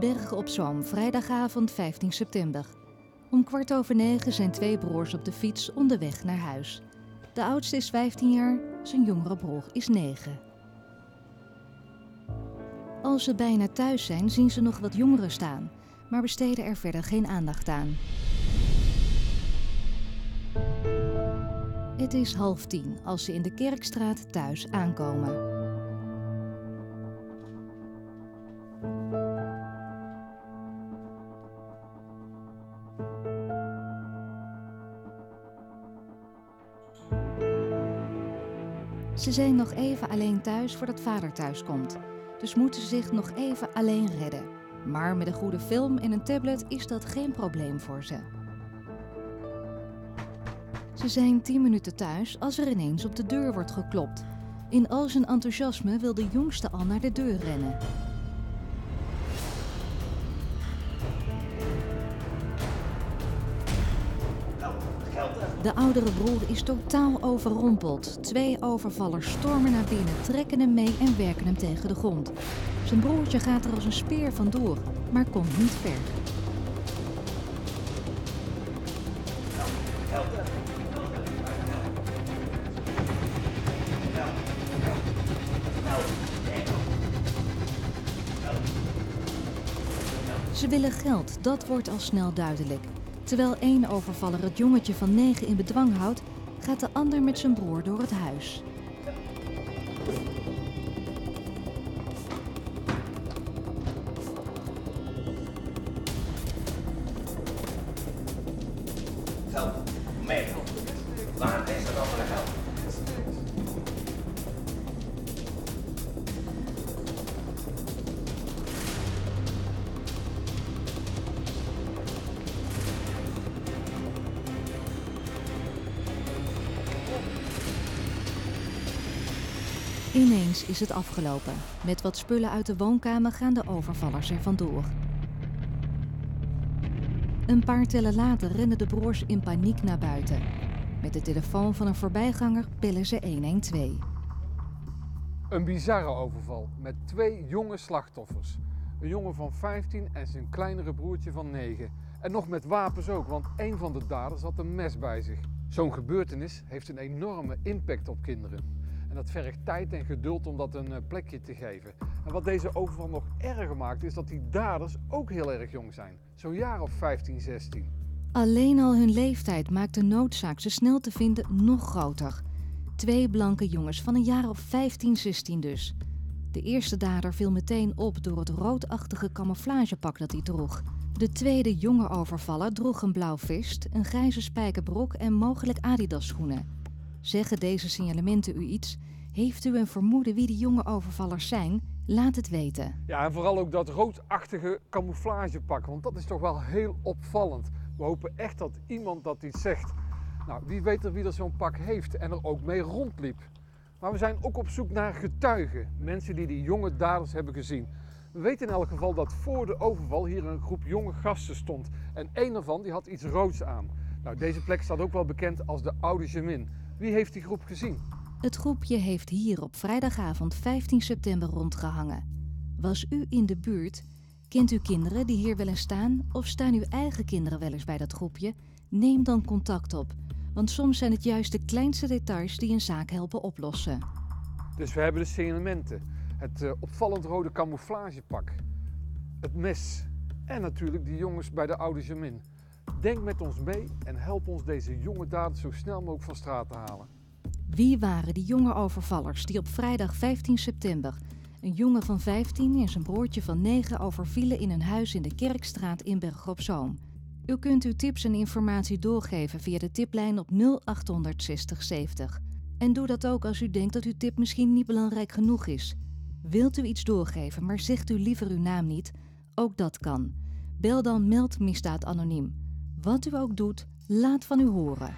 Bergen op Zoom, vrijdagavond 15 september. Om kwart over negen zijn twee broers op de fiets onderweg naar huis. De oudste is 15 jaar, zijn jongere broer is 9. Als ze bijna thuis zijn, zien ze nog wat jongeren staan, maar besteden er verder geen aandacht aan. Het is half tien als ze in de Kerkstraat thuis aankomen. Ze zijn nog even alleen thuis voordat vader thuis komt. Dus moeten ze zich nog even alleen redden. Maar met een goede film en een tablet is dat geen probleem voor ze. Ze zijn 10 minuten thuis als er ineens op de deur wordt geklopt. In al zijn enthousiasme wil de jongste al naar de deur rennen. De oudere broer is totaal overrompeld. Twee overvallers stormen naar binnen, trekken hem mee en werken hem tegen de grond. Zijn broertje gaat er als een speer vandoor, maar komt niet ver. Ze willen geld, dat wordt al snel duidelijk. Terwijl één overvaller het jongetje van negen in bedwang houdt, gaat de ander met zijn broer door het huis. Help. Mee. Ineens is het afgelopen. Met wat spullen uit de woonkamer gaan de overvallers er vandoor. Een paar tellen later rennen de broers in paniek naar buiten. Met de telefoon van een voorbijganger bellen ze 112. Een bizarre overval met twee jonge slachtoffers. Een jongen van 15 en zijn kleinere broertje van 9. En nog met wapens ook, want een van de daders had een mes bij zich. Zo'n gebeurtenis heeft een enorme impact op kinderen. En dat vergt tijd en geduld om dat een eh, plekje te geven. En wat deze overval nog erger maakt, is dat die daders ook heel erg jong zijn. Zo'n jaar of 15, 16. Alleen al hun leeftijd maakt de noodzaak ze snel te vinden nog groter. Twee blanke jongens van een jaar of 15, 16 dus. De eerste dader viel meteen op door het roodachtige camouflagepak dat hij droeg. De tweede jonge overvaller droeg een blauw vest, een grijze spijkerbroek en mogelijk Adidas schoenen. Zeggen deze signalementen u iets? Heeft u een vermoeden wie de jonge overvallers zijn? Laat het weten. Ja, en vooral ook dat roodachtige camouflagepak, want dat is toch wel heel opvallend. We hopen echt dat iemand dat iets zegt. Nou, wie weet er wie er zo'n pak heeft en er ook mee rondliep. Maar we zijn ook op zoek naar getuigen, mensen die die jonge daders hebben gezien. We weten in elk geval dat voor de overval hier een groep jonge gasten stond. En één daarvan die had iets roods aan. Nou, deze plek staat ook wel bekend als de Oude Jamin. Wie heeft die groep gezien? Het groepje heeft hier op vrijdagavond 15 september rondgehangen. Was u in de buurt? Kent u kinderen die hier wel eens staan? Of staan uw eigen kinderen wel eens bij dat groepje? Neem dan contact op. Want soms zijn het juist de kleinste details die een zaak helpen oplossen. Dus we hebben de signalementen, het uh, opvallend rode camouflagepak, het mes en natuurlijk die jongens bij de Oude Jamin. Denk met ons mee en help ons deze jonge daders zo snel mogelijk van straat te halen. Wie waren die jonge overvallers die op vrijdag 15 september een jongen van 15 en zijn broertje van 9 overvielen in een huis in de Kerkstraat in Berg op Zoom? U kunt uw tips en informatie doorgeven via de tiplijn op 0800 60 70. En doe dat ook als u denkt dat uw tip misschien niet belangrijk genoeg is. Wilt u iets doorgeven, maar zegt u liever uw naam niet? Ook dat kan. Bel dan Meld Misdaad Anoniem. Wat u ook doet, laat van u horen.